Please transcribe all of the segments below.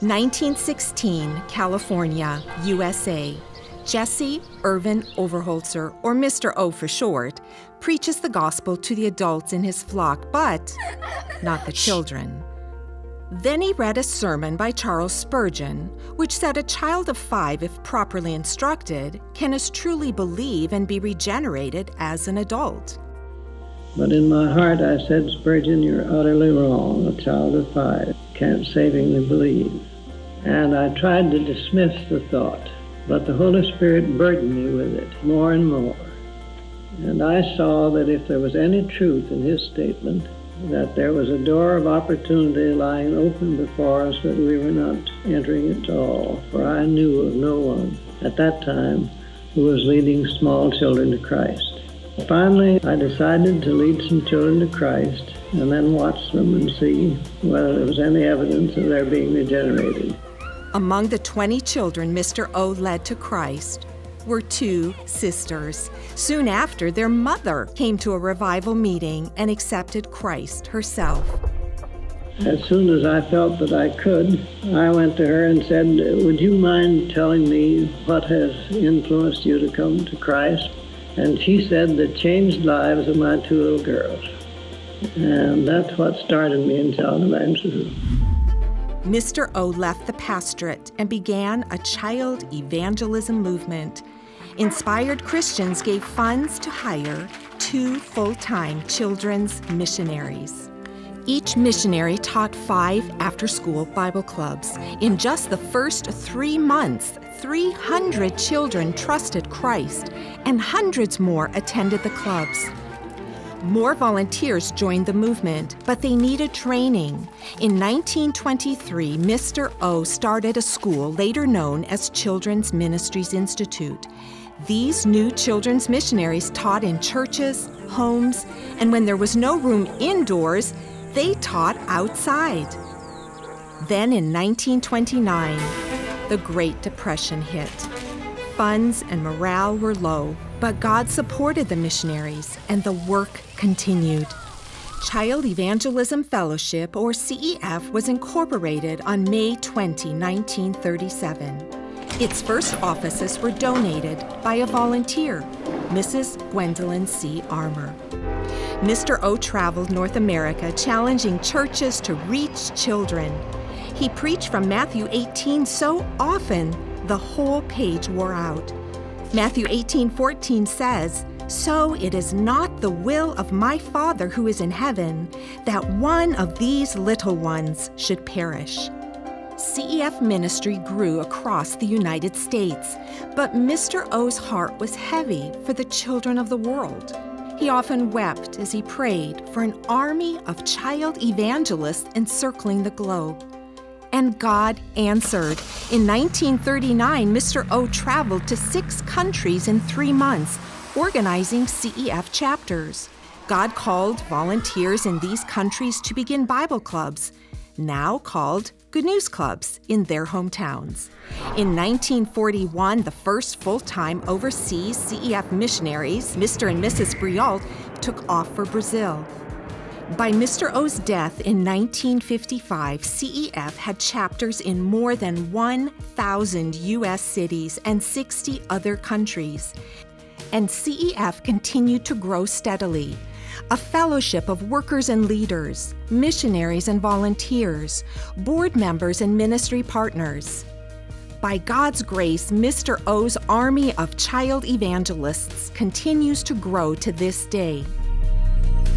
1916, California, USA. Jesse Irvin Overholtzer, or Mr. O for short, preaches the gospel to the adults in his flock, but not the children. Then he read a sermon by Charles Spurgeon, which said a child of five, if properly instructed, can as truly believe and be regenerated as an adult. But in my heart I said, Spurgeon, you're utterly wrong. A child of five can't savingly believe. And I tried to dismiss the thought, but the Holy Spirit burdened me with it more and more. And I saw that if there was any truth in his statement, that there was a door of opportunity lying open before us that we were not entering at all. For I knew of no one at that time who was leading small children to Christ. Finally, I decided to lead some children to Christ and then watch them and see whether there was any evidence of their being regenerated. Among the 20 children Mr. O led to Christ were two sisters. Soon after, their mother came to a revival meeting and accepted Christ herself. As soon as I felt that I could, I went to her and said, Would you mind telling me what has influenced you to come to Christ? And she said, The changed lives of my two little girls. And that's what started me in child evangelism. Mr. O left the pastorate and began a child evangelism movement. Inspired Christians gave funds to hire two full time children's missionaries. Each missionary taught five after school Bible clubs. In just the first three months, 300 children trusted Christ, and hundreds more attended the clubs. More volunteers joined the movement, but they needed training. In 1923, Mr. O started a school later known as Children's Ministries Institute. These new children's missionaries taught in churches, homes, and when there was no room indoors, they taught outside. Then in 1929, the Great Depression hit. Funds and morale were low, but God supported the missionaries and the work continued. Child Evangelism Fellowship, or CEF, was incorporated on May 20, 1937. Its first offices were donated by a volunteer, Mrs. Gwendolyn C. Armour. Mr. O traveled North America challenging churches to reach children. He preached from Matthew 18 so often the whole page wore out. Matthew 18:14 says, "So it is not the will of my Father who is in heaven that one of these little ones should perish." CEF ministry grew across the United States, but Mr. O's heart was heavy for the children of the world. He often wept as he prayed for an army of child evangelists encircling the globe. And God answered. In 1939, Mr. O traveled to six countries in three months, organizing CEF chapters. God called volunteers in these countries to begin Bible clubs, now called Good News Clubs in their hometowns. In 1941, the first full time overseas CEF missionaries, Mr. and Mrs. Briault, took off for Brazil. By Mr. O's death in 1955, CEF had chapters in more than 1,000 U.S. cities and 60 other countries. And CEF continued to grow steadily a fellowship of workers and leaders, missionaries and volunteers, board members and ministry partners. By God's grace, Mr. O's army of child evangelists continues to grow to this day.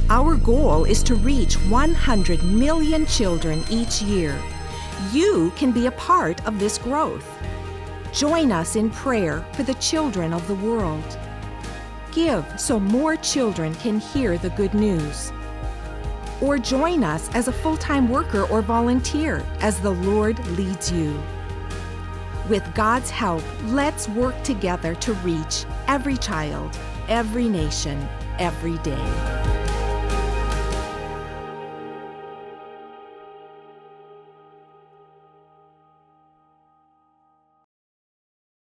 Our goal is to reach 100 million children each year. You can be a part of this growth. Join us in prayer for the children of the world. Give so more children can hear the good news. Or join us as a full time worker or volunteer as the Lord leads you. With God's help, let's work together to reach every child, every nation, every day.